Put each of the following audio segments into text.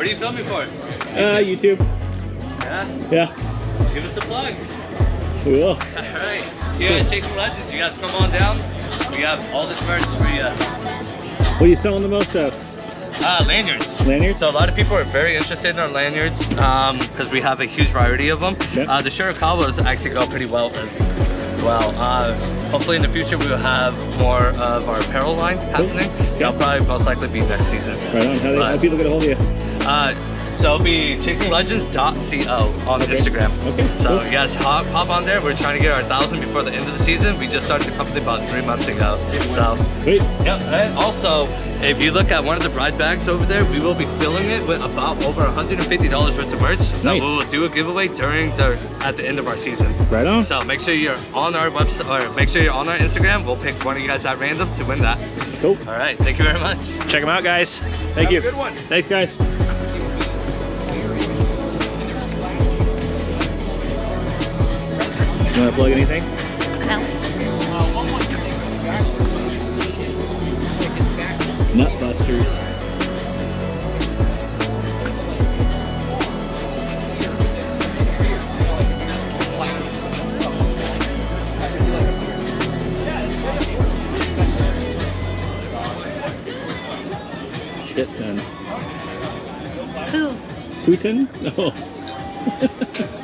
What are you filming for? Uh, YouTube. Yeah? Yeah, Give us a plug. we will. Alright. Here at Chasing Legends, you guys come on down. We have all this merch for you. What are you selling the most of? Uh, lanyards. Lanyards? So a lot of people are very interested in our lanyards because we have a huge variety of them. Yeah. Uh, the Shirakawas actually go pretty well as well. Uh, hopefully in the future we will have more of our apparel line happening. That'll probably most likely be next season. Right on. How, do, how But- people get a hold of you? Uh, so it'll be chasinglegends.co on Okay. Instagram. Okay, So cool. yes, hop, hop on there. We're trying to get our thousand before the end of the season. We just started the company about three months ago. So Sweet. Yep, and also, if you look at one of the bride bags over there, we will be filling it with about over $150 worth of merch nice. that we will do a giveaway during the at the end of our season. Right on. So make sure you're on our website or make sure you're on our Instagram. We'll pick one of you guys at random to win that. Cool. All right, thank you very much. Check them out, guys. Thank Have you. a good one. Thanks, guys. You want to plug anything? No. Nutbusters. Ton. Who? Putin? No.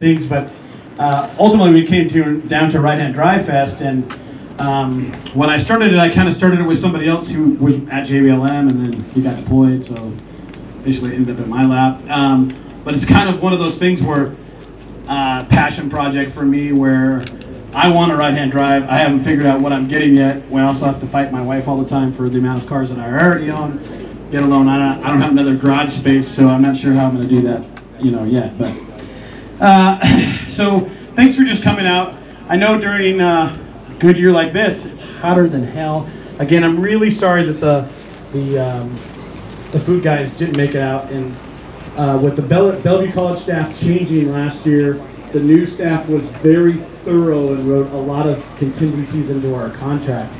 Things, but uh, ultimately we came to down to Right Hand Drive Fest, and um, when I started it, I kind of started it with somebody else who was at JBLM, and then he got deployed, so basically ended up in my lap. Um, but it's kind of one of those things where uh, passion project for me, where I want a right hand drive. I haven't figured out what I'm getting yet. We also have to fight my wife all the time for the amount of cars that I already own. Get alone, I don't, I don't have another garage space, so I'm not sure how I'm going to do that, you know, yet. But uh, so thanks for just coming out. I know during uh, a good year like this, it's hotter than hell. Again, I'm really sorry that the the um, the food guys didn't make it out. And uh, with the Bell- Bellevue College staff changing last year, the new staff was very thorough and wrote a lot of contingencies into our contract,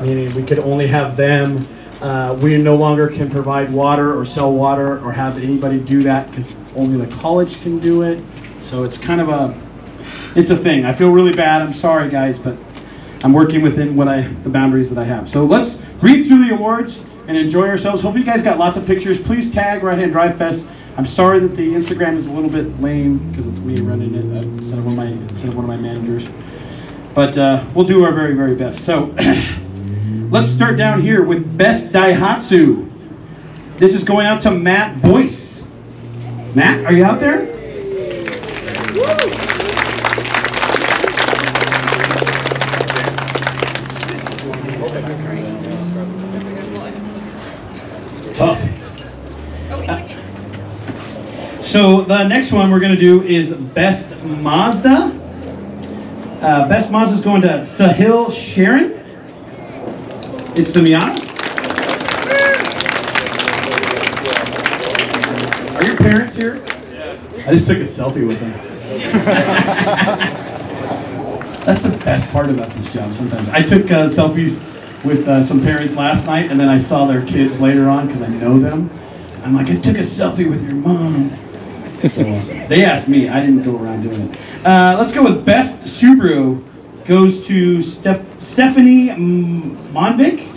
meaning we could only have them. Uh, we no longer can provide water or sell water or have anybody do that because only the college can do it. So it's kind of a, it's a thing. I feel really bad. I'm sorry, guys, but I'm working within what I, the boundaries that I have. So let's read through the awards and enjoy ourselves. Hope you guys got lots of pictures. Please tag Right Hand Drive Fest. I'm sorry that the Instagram is a little bit lame because it's me running it uh, instead of one of my instead of one of my managers. But uh, we'll do our very very best. So let's start down here with Best Daihatsu. This is going out to Matt Boyce. Matt, are you out there? Tough. So the next one we're going to do is Best Mazda. Uh, Best Mazda is going to Sahil Sharon. It's the Miata. Are your parents here? I just took a selfie with them. That's the best part about this job sometimes. I took uh, selfies with uh, some parents last night, and then I saw their kids later on because I know them. I'm like, I took a selfie with your mom. So they asked me. I didn't go around doing it. Uh, let's go with best Subaru. Goes to Steph- Stephanie Monvik.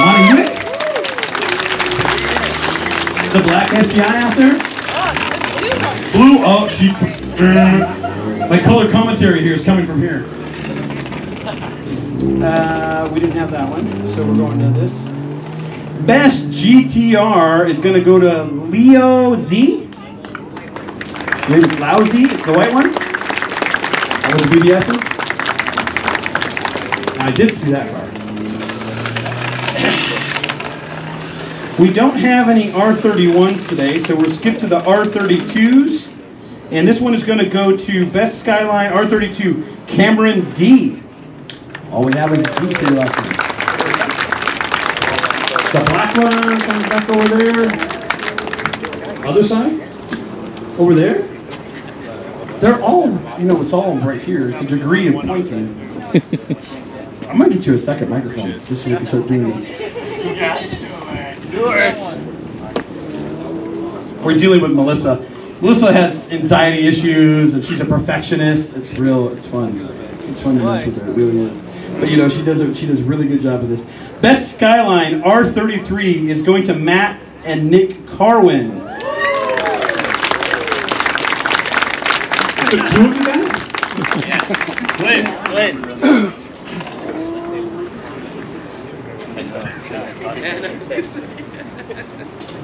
Monvik. The black STI out there. Blue. Oh, she. My color commentary here is coming from here. Uh, we didn't have that one, so we're going to this. Best GTR is going to go to Leo Z. It's Lousy. It's the white one. All the BBSs. I did see that car. We don't have any R31s today, so we'll skip to the R32s. And this one is going to go to Best Skyline R32 Cameron D. All we have is D for last one. The black one comes back over there. Other side? Over there? They're all, you know, it's all right here. It's a degree of pointing. I'm gonna get you a second microphone just so you can start doing this. We're dealing with Melissa. Melissa has anxiety issues and she's a perfectionist. It's real. It's fun. It's fun to mess with her. It really is. But you know, she does a she does a really good job of this. Best Skyline R33 is going to Matt and Nick Carwin. Two of you guys? Twins, twins.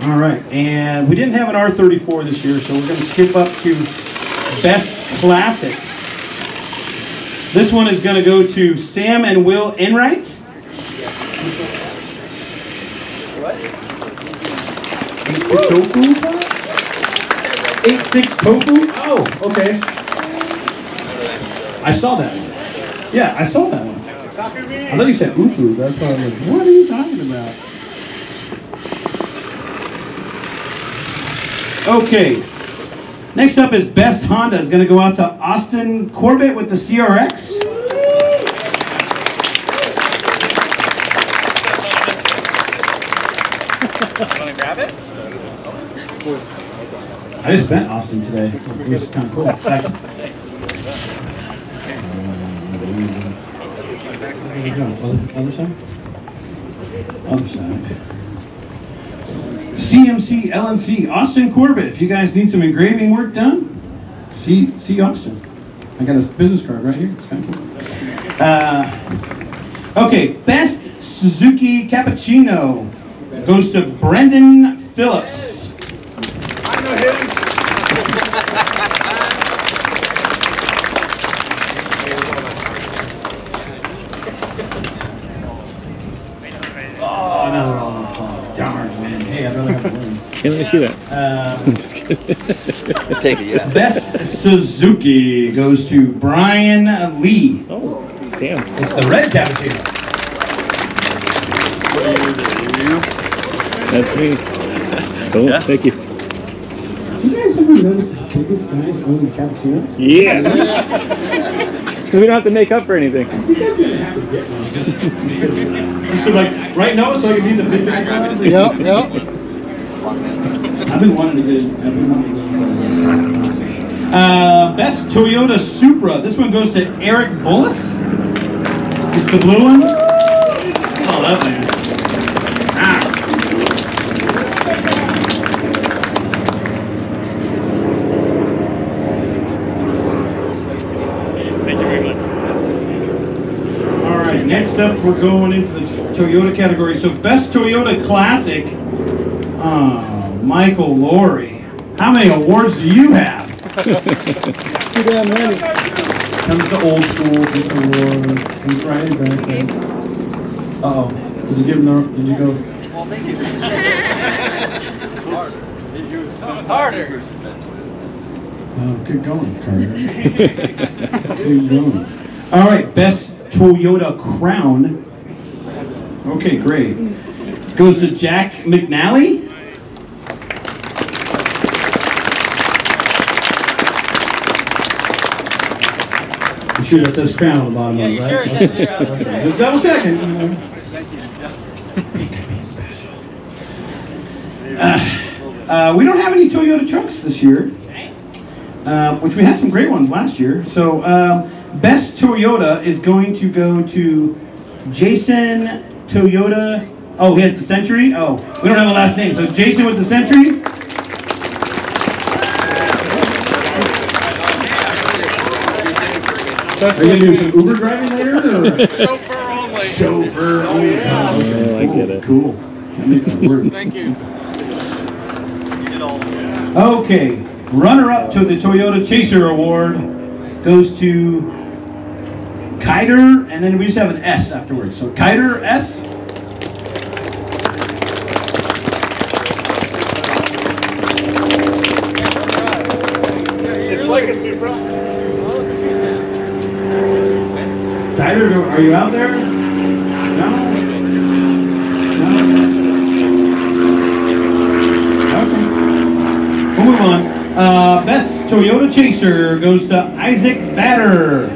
All right, and we didn't have an R34 this year, so we're going to skip up to Best Classic. This one is going to go to Sam and Will Enright. Eight six tofu. Eight six tofu. Oh, okay. I saw that one. Yeah, I saw that one. I thought you said ufu. That's why I was like, what are you talking about? Okay. Next up is Best Honda. is going to go out to Austin Corbett with the CRX. Want to grab it? I just met Austin today. It was kind of cool. Thanks. fact, you going? Other, other side? Other side. CMC LNC Austin Corbett. If you guys need some engraving work done, see, see Austin. I got his business card right here. It's kind of cool. Uh, okay, best Suzuki Cappuccino goes to Brendan Phillips. Oh, another all applause. Darn, man. Hey, I'd rather have a win. Let me see that. Uh, I'm just kidding. Take it, yeah. Best Suzuki goes to Brian Lee. oh, damn. It's the red cappuccino. What do you use it? You? That's me. Oh, Yeah. thank you. You guys ever notice the biggest guys own the cappuccinos? Yeah. Because we don't have to make up for anything. I think I'm gonna have to get one just because, just to like, right now, so I can be the big guy driving. Yep, yep. I've been wanting to get it. I've been wanting to get it. Uh, best Toyota Supra. This one goes to Eric Bullis. It's the blue one. Oh, that man. Thank you very much. All right, next up, we're going into the Toyota category. So, best Toyota Classic. Oh, Michael Laurie. How many awards do you have? Too damn many. Comes to old school, this award, and Friday back. Uh oh. Did you give him the? Did you go? Well, thank you. Harder. Harder. Oh, good going, Carter. good going. All right, best Toyota Crown. Okay, great. Goes to Jack McNally. You sure that says crown on the bottom of it, right? Okay, Just double checking. you know. It could be special. Uh, uh, we don't have any Toyota trucks this year, uh, which we had some great ones last year. So, um, best Toyota is going to go to Jason Toyota. Oh, he has the Century. Oh, we don't have a last name. So, Jason with the Century. Are you gonna do some Uber driving later? Or? Chauffeur only. Chauffeur. Oh, yeah. Oh, I get it. Cool. That makes it work. Thank you. Okay, runner-up to the Toyota Chaser Award goes to Kiter, and then we just have an S afterwards. So Kiter S. It's like a Supra. Kiter, are you out there? No. No. Okay. We'll move on. Uh, best Toyota Chaser goes to Isaac Batter.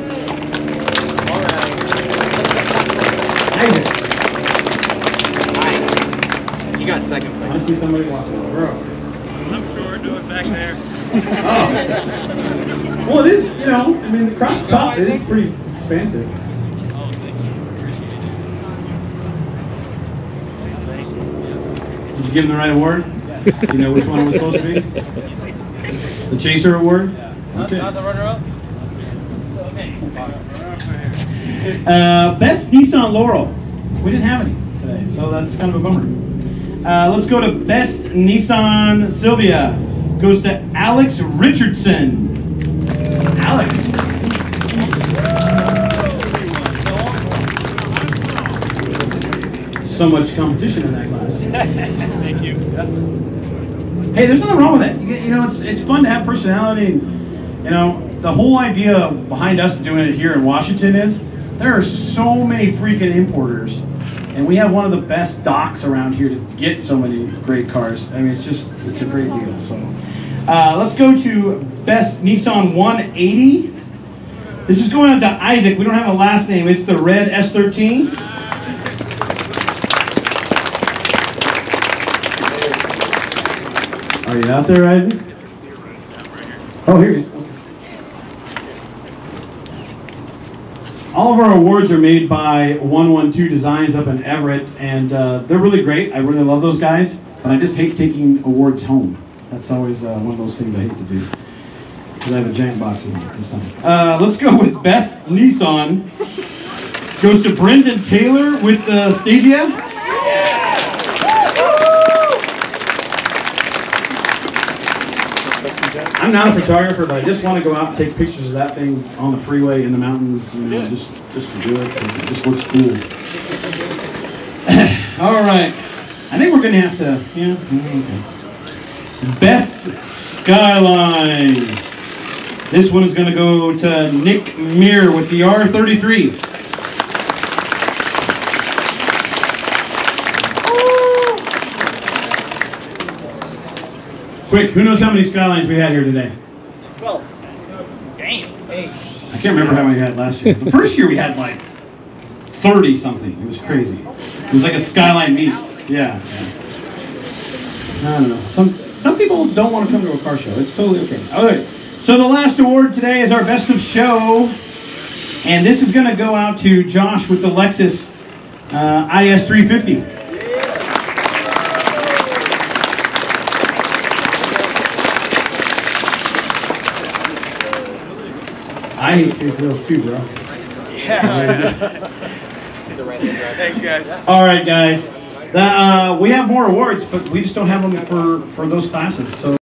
Isaac. You got second I see somebody walking. Bro. I'm sure do it back there. Oh. Well, it is, you know, I mean, across the top, it is pretty expansive. Did you give him the right award? You know which one it was supposed to be? The Chaser Award? Okay. Not the runner-up? Uh, best Nissan Laurel. We didn't have any today, so that's kind of a bummer. Uh, let's go to best Nissan Sylvia. Goes to Alex Richardson. Alex. So much competition in that class. Thank you. Hey, there's nothing wrong with that. You, know, it's it's fun to have personality. You know, the whole idea behind us doing it here in Washington is there are so many freaking importers, and we have one of the best docks around here to get so many great cars. I mean, it's just it's a great deal. So, uh, let's go to best Nissan 180. This is going out to Isaac. We don't have a last name. It's the red S13. Are you out there, Isaac? Oh, here he is. All of our awards are made by 112 Designs up in Everett, and uh, they're really great. I really love those guys, but I just hate taking awards home. That's always uh, one of those things I hate to do. because I have a giant box in here this time. Uh, let's go with best Nissan. Goes to Brendan Taylor with the Stagea. I'm not a photographer, but I just want to go out and take pictures of that thing on the freeway in the mountains. You know, just just to do it. 'cause It just looks cool. All right. I think we're gonna have to. Yeah. Okay. Best skyline. This one is gonna go to Nick Meir with the R33. Quick, who knows how many Skylines we had here today? 12. Damn. I can't remember how many we had last year. The first year we had like 30 something. It was crazy. It was like a Skyline meet. Yeah. I don't know. Some, some people don't want to come to a car show. It's totally okay. All right. So the last award today is our best of show. And this is going to go out to Josh with the Lexus uh, IS350. I hate fifth wheels too, bro. Thanks, guys. All right, guys. Uh, we have more awards, but we just don't have them for, for those classes. So.